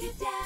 you down.